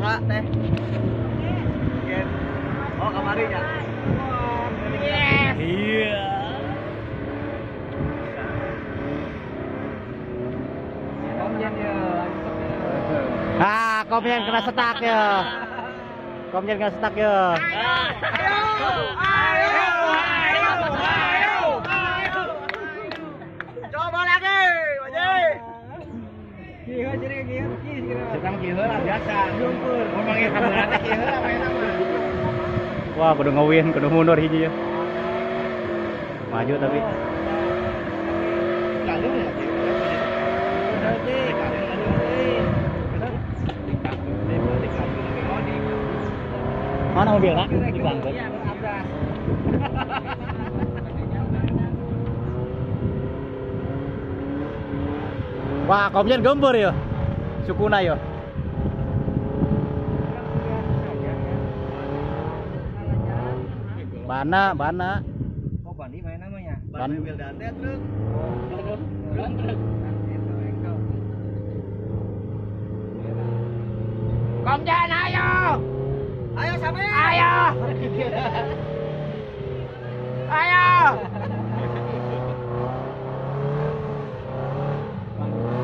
Mangga teh. Oh, kamari ya. Yes. Iya. Ya. Ah, komjen kena setak ya. Komjen kena setak ya. Ayo, ayo, ayo, kieu lah biasa. Lumpur. Kamu nanti main nama. Wah, kudu ngawin, kudu mundur hiji ya. Maju tapi. Lalu ya. Mana mobilnya? Di Bangkok. Wah, komjen gembur ya. Sukuna ya. Bana, bana. Oh, Bandi main namanya. Ban- mobil dante truk. Komjen ayo. Ayo sampai. Ayo. Ayo.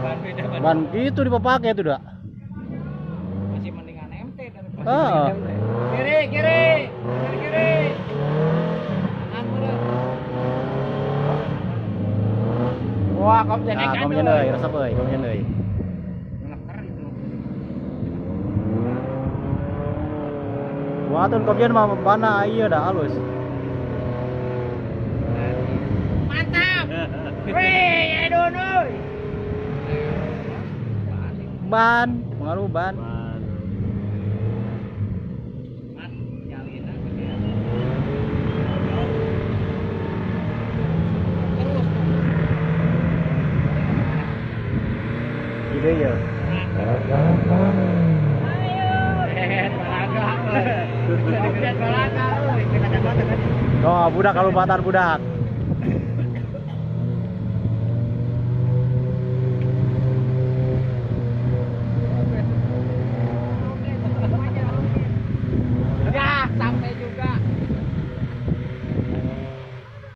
Ban beda ban. Ban itu dipakai itu dah. Masih mendingan MT daripada Ah. kiri kiri kiri kiri kanan mundur Wah, komjen nah, komjen euy, resep euy, komjen euy. Wah, tuh komjen mah bana iya dah halus. mantap wih edon euy Ban, pengaruh ban. man dapat kan Oh, budak kalau budak.